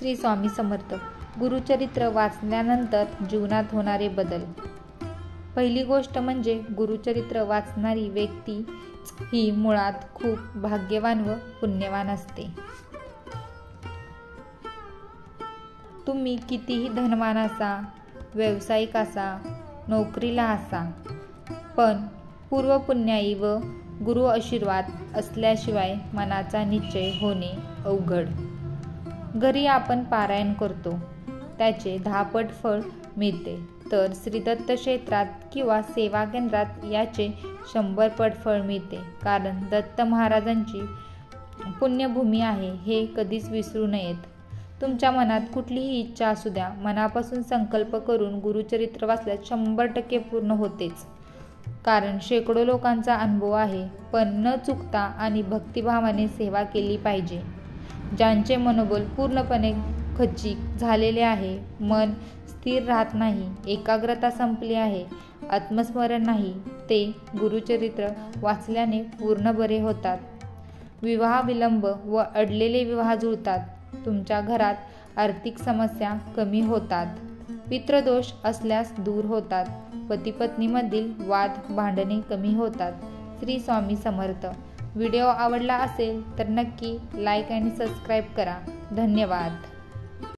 श्री स्वामी समर्थ. गुरुचरित्र वाचल्यानंतर जीवनात होणारे बदल. पहिली गोष्ट म्हणजे गुरुचरित्र वाचणारी व्यक्ती ही मुळात खूप भाग्यवान व पुण्यवान असते. तुम्ही कितीही धनवान असा व्यावसायिक असा नोकरीला असा पण पूर्वपुण्याई व गुरु आशीर्वाद असल्याशिवाय मनाचा निश्चय होणे अवघड. घरी आपण पारायण करतो. त्याचे दहापट फळ मिळते. तर श्रीदत्त क्षेत्रात किंवा सेवा केंद्रात याचे शंभर पट फळ मिळते. कारण दत्त महाराजांची पुण्यभूमी आहे हे कधीच विसरू नयेत. तुमच्या मनात कुठलीही इच्छा असू द्या. मनापासून संकल्प करून गुरुचरित्र वाचल्यास शंभर टक्के पूर्ण होतेच. कारण शेकडो लोकांचा अनुभव आहे पण न चुकता आणि भक्तिभावाने सेवा केली पाहिजे. ज्यांचे मनोबल पूर्णपणे खच्चिक झालेले आहे. मन स्थिर राहत नाही एकाग्रता संपली आहे आत्मस्मरण नाही ते गुरुचरित्र वाचल्याने पूर्ण बरे होतात. विवाह विलंब व अडलेले विवाह जुळतात. तुमच्या घरात आर्थिक समस्या कमी होतात. पितृदोष असल्यास दूर होतात. पती पत्नीमधील वाद भांडणे कमी होतात. श्री स्वामी समर्थ. व्हिडिओ आवडला असेल तर नक्की लाईक आणि सबस्क्राईब करा. धन्यवाद.